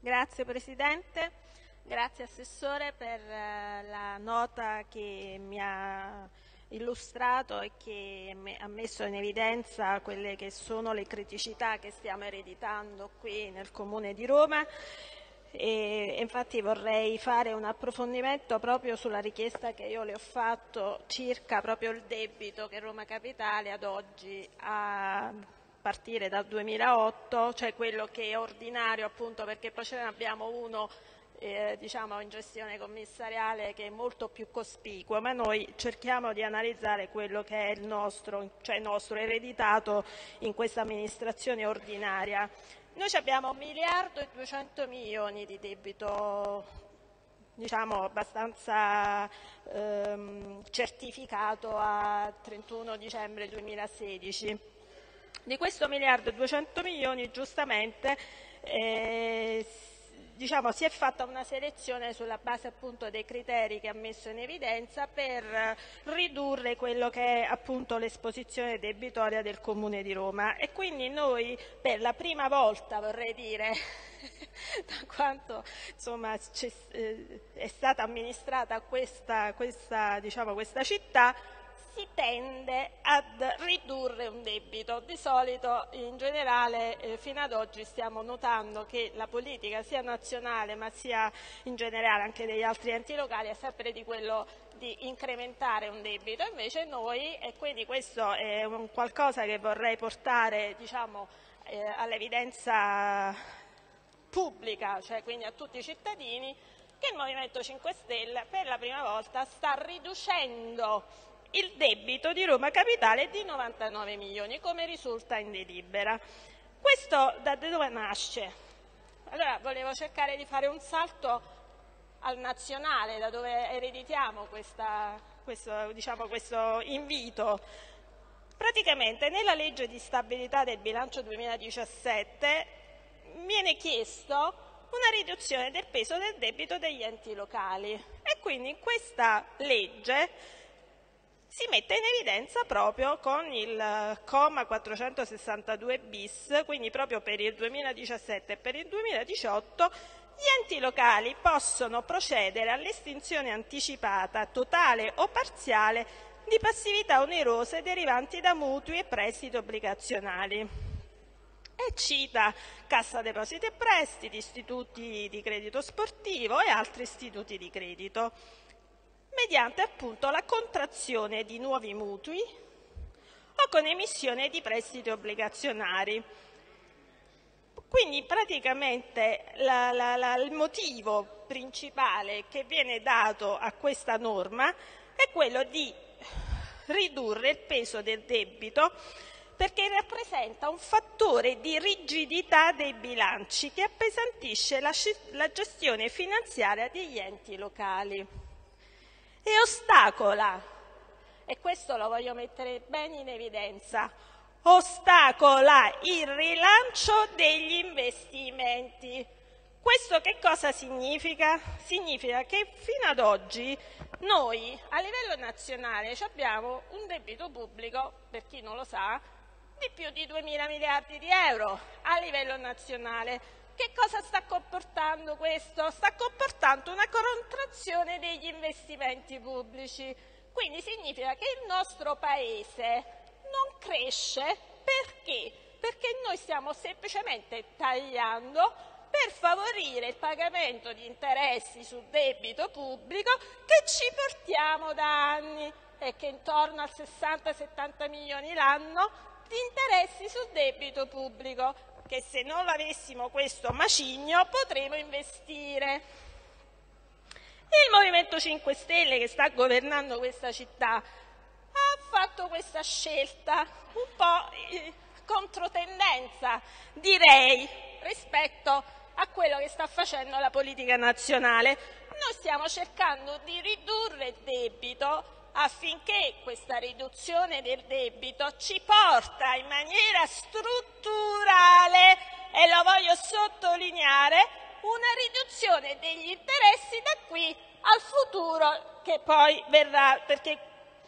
Grazie Presidente, grazie Assessore per eh, la nota che mi ha illustrato e che ha messo in evidenza quelle che sono le criticità che stiamo ereditando qui nel Comune di Roma. E infatti vorrei fare un approfondimento proprio sulla richiesta che io le ho fatto circa proprio il debito che Roma Capitale ad oggi ha partire dal 2008, cioè quello che è ordinario appunto perché poi ce ne abbiamo uno eh, diciamo in gestione commissariale che è molto più cospicuo, ma noi cerchiamo di analizzare quello che è il nostro, cioè nostro ereditato in questa amministrazione ordinaria. Noi abbiamo un miliardo e 200 milioni di debito diciamo abbastanza ehm, certificato a 31 dicembre 2016. Di questo miliardo e 200 milioni giustamente eh, diciamo, si è fatta una selezione sulla base appunto dei criteri che ha messo in evidenza per ridurre quello che è l'esposizione debitoria del Comune di Roma. E quindi noi per la prima volta vorrei dire da quanto insomma, eh, è stata amministrata questa, questa, diciamo, questa città si tende ad un debito. Di solito in generale eh, fino ad oggi stiamo notando che la politica sia nazionale ma sia in generale anche degli altri enti locali è sempre di quello di incrementare un debito, invece noi, e quindi questo è un qualcosa che vorrei portare diciamo, eh, all'evidenza pubblica, cioè quindi a tutti i cittadini, che il Movimento 5 Stelle per la prima volta sta riducendo il debito di Roma Capitale è di 99 milioni, come risulta in delibera. Questo da dove nasce? Allora, volevo cercare di fare un salto al nazionale, da dove ereditiamo questa, questo, diciamo, questo invito. Praticamente nella legge di stabilità del bilancio 2017 viene chiesto una riduzione del peso del debito degli enti locali e quindi in questa legge si mette in evidenza proprio con il comma 462 bis, quindi proprio per il 2017 e per il 2018, gli enti locali possono procedere all'estinzione anticipata, totale o parziale, di passività onerose derivanti da mutui e prestiti obbligazionali. E cita Cassa Depositi e Prestiti, istituti di credito sportivo e altri istituti di credito mediante appunto la contrazione di nuovi mutui o con emissione di prestiti obbligazionari. Quindi praticamente la, la, la, il motivo principale che viene dato a questa norma è quello di ridurre il peso del debito perché rappresenta un fattore di rigidità dei bilanci che appesantisce la, la gestione finanziaria degli enti locali e ostacola, e questo lo voglio mettere bene in evidenza, ostacola il rilancio degli investimenti. Questo che cosa significa? Significa che fino ad oggi noi a livello nazionale abbiamo un debito pubblico, per chi non lo sa, di più di 2 mila miliardi di euro a livello nazionale. Che cosa sta comportando questo? Sta comportando una contrazione degli investimenti pubblici. Quindi significa che il nostro Paese non cresce perché? Perché noi stiamo semplicemente tagliando per favorire il pagamento di interessi sul debito pubblico che ci portiamo da anni e che intorno a 60-70 milioni l'anno di interessi sul debito pubblico che se non avessimo questo macigno potremo investire. Il Movimento 5 Stelle che sta governando questa città ha fatto questa scelta un po' controtendenza, direi, rispetto a quello che sta facendo la politica nazionale. Noi stiamo cercando di ridurre il debito affinché questa riduzione del debito ci porta in maniera strutturale, e lo voglio sottolineare, una riduzione degli interessi da qui al futuro che poi verrà, perché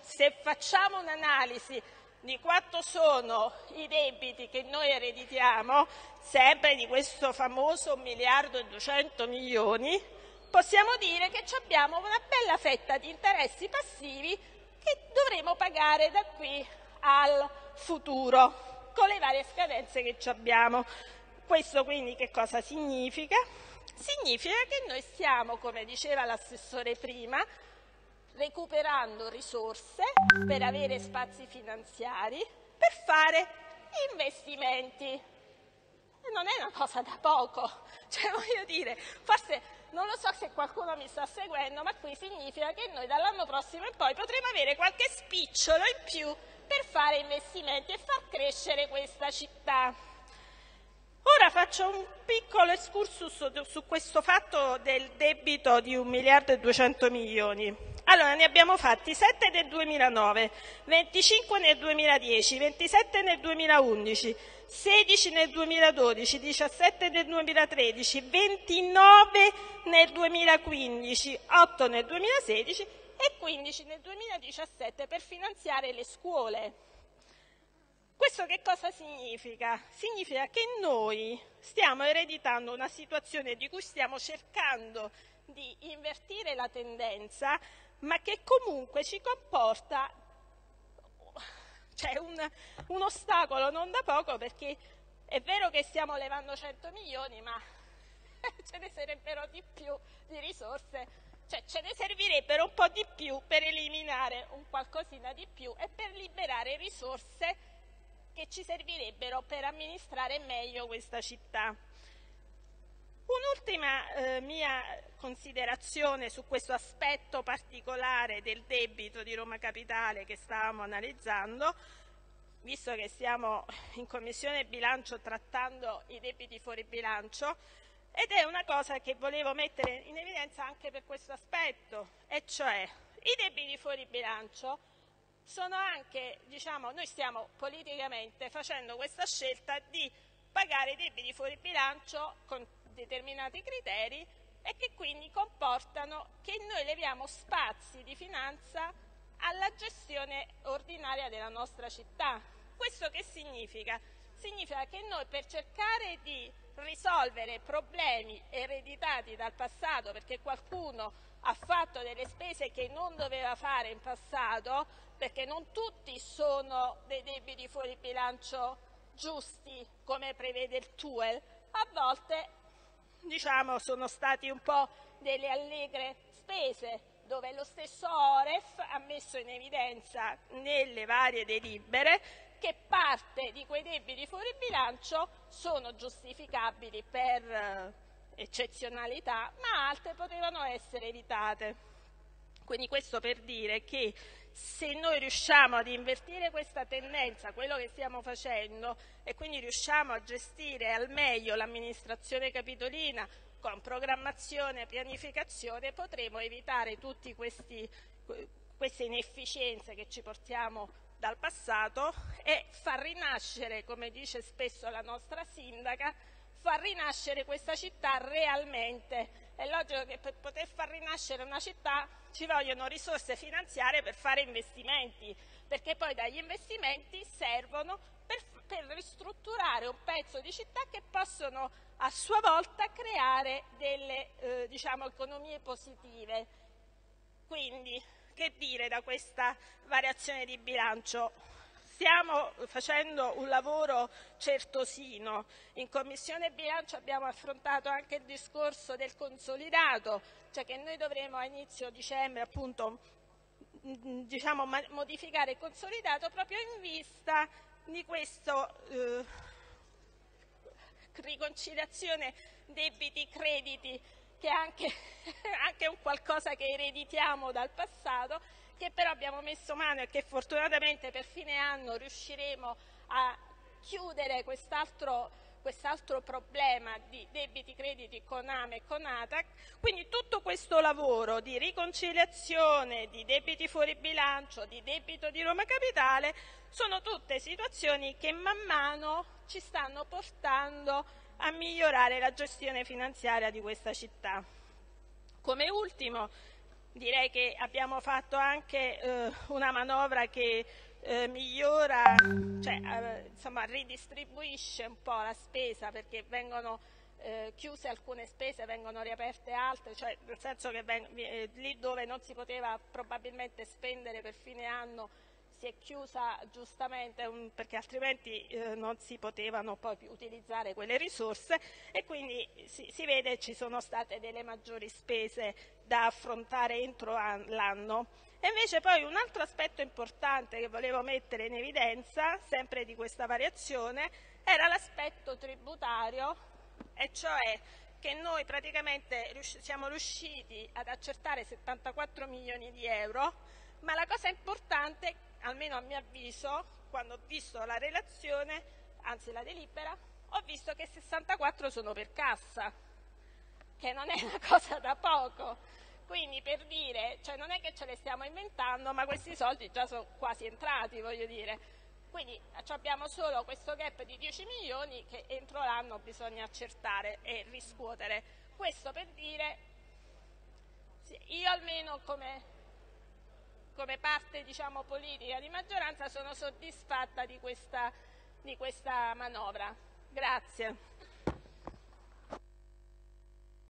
se facciamo un'analisi di quanto sono i debiti che noi ereditiamo, sempre di questo famoso miliardo e 200 milioni, possiamo dire che abbiamo una bella fetta di interessi passivi che dovremo pagare da qui al futuro con le varie scadenze che abbiamo. Questo quindi che cosa significa? Significa che noi stiamo, come diceva l'assessore prima, recuperando risorse per avere spazi finanziari per fare investimenti. Non è una cosa da poco, cioè voglio dire, forse non lo so se qualcuno mi sta seguendo, ma qui significa che noi dall'anno prossimo in poi potremo avere qualche spicciolo in più per fare investimenti e far crescere questa città. Ora faccio un piccolo excursus su questo fatto del debito di 1 miliardo e 200 milioni. Allora, ne abbiamo fatti 7 nel 2009, 25 nel 2010, 27 nel 2011, 16 nel 2012, 17 nel 2013, 29 nel 2015, 8 nel 2016 e 15 nel 2017 per finanziare le scuole. Questo che cosa significa? Significa che noi stiamo ereditando una situazione di cui stiamo cercando di invertire la tendenza, ma che comunque ci comporta cioè un, un ostacolo non da poco perché è vero che stiamo levando 100 milioni, ma ce ne sarebbero di più di risorse, cioè ce ne servirebbero un po' di più per eliminare un qualcosina di più e per liberare risorse che ci servirebbero per amministrare meglio questa città. Un'ultima eh, mia considerazione su questo aspetto particolare del debito di Roma Capitale che stavamo analizzando, visto che stiamo in Commissione Bilancio trattando i debiti fuori bilancio, ed è una cosa che volevo mettere in evidenza anche per questo aspetto, e cioè i debiti fuori bilancio sono anche, diciamo, noi stiamo politicamente facendo questa scelta di pagare i debiti fuori bilancio con determinati criteri e che quindi comportano che noi leviamo spazi di finanza alla gestione ordinaria della nostra città. Questo che significa? Significa che noi per cercare di risolvere problemi ereditati dal passato perché qualcuno ha fatto delle spese che non doveva fare in passato, perché non tutti sono dei debiti fuori bilancio giusti come prevede il TUEL, a volte diciamo, sono stati un po' delle allegre spese dove lo stesso Oref ha messo in evidenza nelle varie delibere che parte di quei debiti fuori bilancio sono giustificabili per eh, eccezionalità, ma altre potevano essere evitate. Quindi questo per dire che se noi riusciamo ad invertire questa tendenza, quello che stiamo facendo, e quindi riusciamo a gestire al meglio l'amministrazione capitolina con programmazione e pianificazione, potremo evitare tutte queste inefficienze che ci portiamo dal passato e far rinascere, come dice spesso la nostra sindaca, far rinascere questa città realmente. È logico che per poter far rinascere una città ci vogliono risorse finanziarie per fare investimenti, perché poi dagli investimenti servono per, per ristrutturare un pezzo di città che possono a sua volta creare delle eh, diciamo, economie positive. Quindi che dire da questa variazione di bilancio? Stiamo facendo un lavoro certosino. In Commissione bilancio abbiamo affrontato anche il discorso del consolidato, cioè che noi dovremo a inizio dicembre appunto diciamo, modificare il consolidato proprio in vista di questa eh, riconciliazione debiti-crediti che è anche, anche un qualcosa che ereditiamo dal passato, che però abbiamo messo mano e che fortunatamente per fine anno riusciremo a chiudere quest'altro quest'altro problema di debiti crediti con AME e con ATAC. Quindi tutto questo lavoro di riconciliazione, di debiti fuori bilancio, di debito di Roma Capitale sono tutte situazioni che man mano ci stanno portando a migliorare la gestione finanziaria di questa città. Come ultimo direi che abbiamo fatto anche eh, una manovra che eh, migliora, cioè eh, insomma ridistribuisce un po' la spesa perché vengono eh, chiuse alcune spese, vengono riaperte altre, cioè nel senso che eh, lì dove non si poteva probabilmente spendere per fine anno si è chiusa giustamente un, perché altrimenti eh, non si potevano poi utilizzare quelle risorse e quindi si, si vede ci sono state delle maggiori spese da affrontare entro l'anno. E invece poi un altro aspetto importante che volevo mettere in evidenza, sempre di questa variazione, era l'aspetto tributario, e cioè che noi praticamente siamo riusciti ad accertare 74 milioni di euro, ma la cosa importante, almeno a mio avviso, quando ho visto la relazione, anzi la delibera, ho visto che 64 sono per cassa, che non è una cosa da poco. Quindi per dire, cioè non è che ce le stiamo inventando, ma questi soldi già sono quasi entrati, voglio dire. Quindi abbiamo solo questo gap di 10 milioni che entro l'anno bisogna accertare e riscuotere. Questo per dire, io almeno come, come parte diciamo, politica di maggioranza sono soddisfatta di questa, di questa manovra. Grazie.